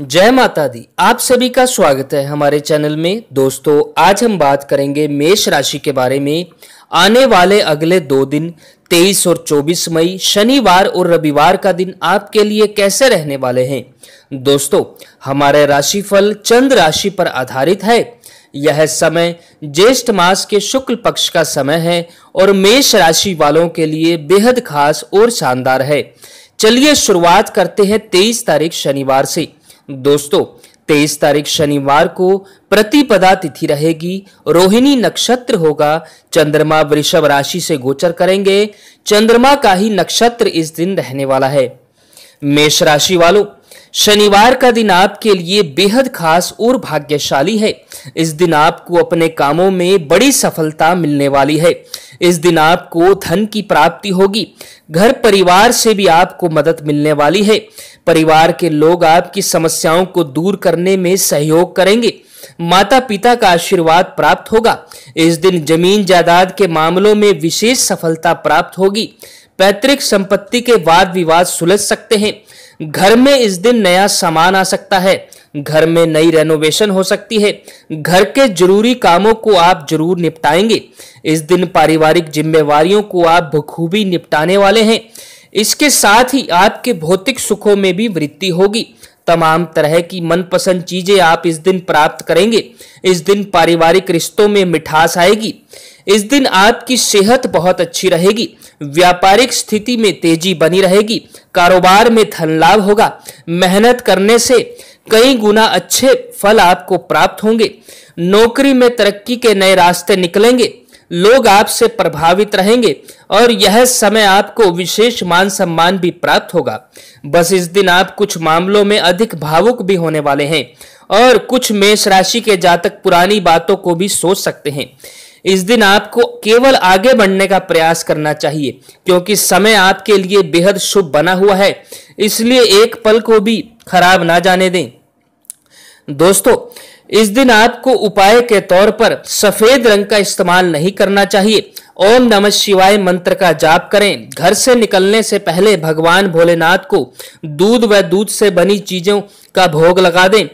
जय माता दी। आप सभी का स्वागत है हमारे चैनल में। दोस्तों, आज हम बात करेंगे मेष राशि के बारे में। आने वाले अगले दो दिन 23 और 24 मई, शनिवार और रविवार का दिन आपके लिए कैसे रहने वाले हैं? दोस्तों, हमारे राशिफल चंद्र राशि पर आधारित है। यह समय ज्येष्ठ मास के शुक्ल पक्ष का समय है और मेष राशि वालों के लिए बेहद खास और शानदार है। चलिए शुरुआत करते हैं 23 तारीख शनिवार से। दोस्तों 23 तारीख शनिवार को प्रतिपदा तिथि रहेगी, रोहिणी नक्षत्र होगा, चंद्रमा वृषभ राशि से गोचर करेंगे, चंद्रमा का ही नक्षत्र इस दिन रहने वाला है। मेष राशि वालों शनिवार का दिन आपके लिए बेहद खास और भाग्यशाली है। इस दिन आपको अपने कामों में बड़ी सफलता मिलने वाली है। इस दिन आपको धन की प्राप्ति होगी। घर परिवार से भी आपको मदद मिलने वाली है। परिवार के लोग आपकी समस्याओं को दूर करने में सहयोग करेंगे। माता पिता का आशीर्वाद प्राप्त होगा। इस दिन ज़मीन जायदाद के मामलों में विशेष सफलता प्राप्त होगी। पैतृक संपत्ति के वाद विवाद सुलझ सकते हैं। घर में इस दिन नया सामान आ सकता है। घर में नई रेनोवेशन हो सकती है। घर के ज़रूरी कामों को आप ज़रूर निपटाएँगे। इस दिन पारिवारिक जिम्मेवारियों को आप बखूबी निपटाने वाले हैं। इसके साथ ही आपके भौतिक सुखों में भी वृद्धि होगी। तमाम तरह की मनपसंद चीज़ें आप इस दिन प्राप्त करेंगे। इस दिन पारिवारिक रिश्तों में मिठास आएगी। इस दिन आपकी सेहत बहुत अच्छी रहेगी। व्यापारिक स्थिति में तेज़ी बनी रहेगी, कारोबार में धन लाभ होगा। मेहनत करने से कई गुना अच्छे फल आपको प्राप्त होंगे। नौकरी में तरक्की के नए रास्ते निकलेंगे। लोग आपसे प्रभावित रहेंगे और यह समय आपको विशेष मान सम्मान भी प्राप्त होगा। बस इस दिन आप कुछ मामलों में अधिक भावुक भी होने वाले हैं और कुछ मेष राशि के जातक पुरानी बातों को भी सोच सकते हैं। इस दिन आपको केवल आगे बढ़ने का प्रयास करना चाहिए, क्योंकि समय आपके लिए बेहद शुभ बना हुआ है। इसलिए एक पल को भी खराब ना जाने दें। दोस्तों, इस दिन आपको उपाय के तौर पर सफ़ेद रंग का इस्तेमाल नहीं करना चाहिए। ओम नमः शिवाय मंत्र का जाप करें। घर से निकलने से पहले भगवान भोलेनाथ को दूध व दूध से बनी चीज़ों का भोग लगा दें।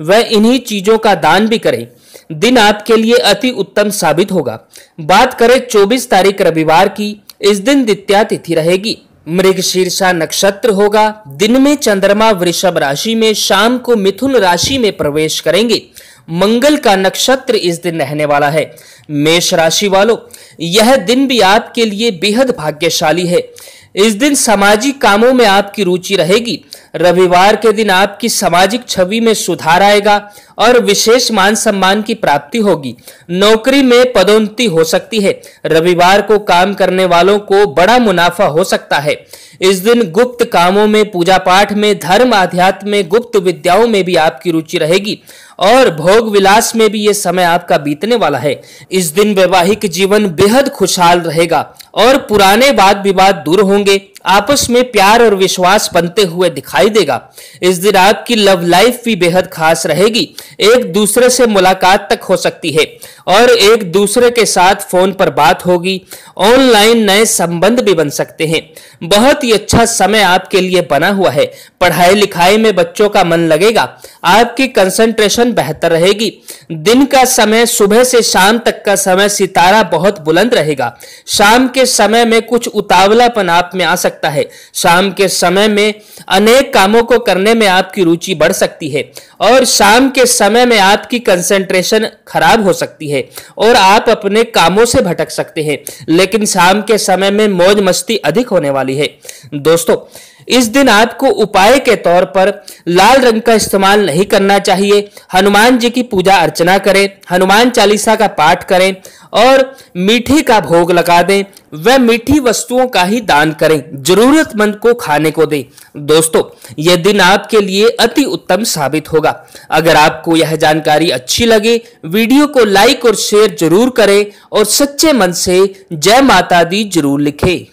व इन्हीं चीज़ों का दान भी करें। दिन आपके लिए अति उत्तम साबित होगा। बात करें 24 तारीख रविवार की, इस दिन द्वितीय तिथि रहेगी। मृग शीर्षा नक्षत्र होगा। दिन में चंद्रमा वृषभ राशि में, शाम को मिथुन राशि में प्रवेश करेंगे। मंगल का नक्षत्र इस दिन रहने वाला है। मेष राशि वालों, यह दिन भी आपके लिए बेहद भाग्यशाली है। इस दिन सामाजिक कामों में आपकी रुचि रहेगी। रविवार के दिन आपकी सामाजिक छवि में सुधार आएगा। और विशेष मान सम्मान की प्राप्ति होगी। नौकरी में पदोन्नति हो सकती है। रविवार को काम करने वालों को बड़ा मुनाफा हो सकता है। इस दिन गुप्त कामों में पूजा पाठ में, धर्म आध्यात्म में, गुप्त विद्याओं में भी आपकी रुचि रहेगी। और भोग विलास में भी ये समय आपका बीतने वाला है। इस दिन वैवाहिक जीवन बेहद खुशहाल रहेगा और पुराने वाद विवाद दूर होंगे। आपस में प्यार और विश्वास बनते हुए दिखाई देगा। इस दिन आपकी लव लाइफ भी बेहद खास रहेगी। एक दूसरे से मुलाकात तक हो सकती है और एक दूसरे के साथ फ़ोन पर बात होगी। ऑनलाइन नए संबंध भी बन सकते हैं। बहुत ही अच्छा समय आपके लिए बना हुआ है। पढ़ाई लिखाई में बच्चों का मन लगेगा। आपकी कंसंट्रेशन बेहतर रहेगी। दिन का समय सुबह से शाम तक का समय सितारा बहुत बुलंद रहेगा। शाम के समय में कुछ उतावलापन आप में आ सकता है। शाम के समय में अनेक कामों को करने में आपकी रुचि बढ़ सकती है और शाम के समय में आपकी कंसंट्रेशन खराब हो सकती है और आप अपने कामों से भटक सकते हैं। लेकिन शाम के समय में मौज मस्ती अधिक होने वाली है। दोस्तों इस दिन आपको उपाय के तौर पर लाल रंग का इस्तेमाल नहीं करना चाहिए। हनुमान जी की पूजा अर्चना करें, हनुमान चालीसा का पाठ करें और मीठी का भोग लगा दें। व मीठी वस्तुओं का ही दान करें, जरूरतमंद को खाने को दें। दोस्तों, यह दिन आपके लिए अति उत्तम साबित होगा। अगर आपको यह जानकारी अच्छी लगे, वीडियो को लाइक और शेयर ज़रूर करें और सच्चे मन से जय माता दी ज़रूर लिखें।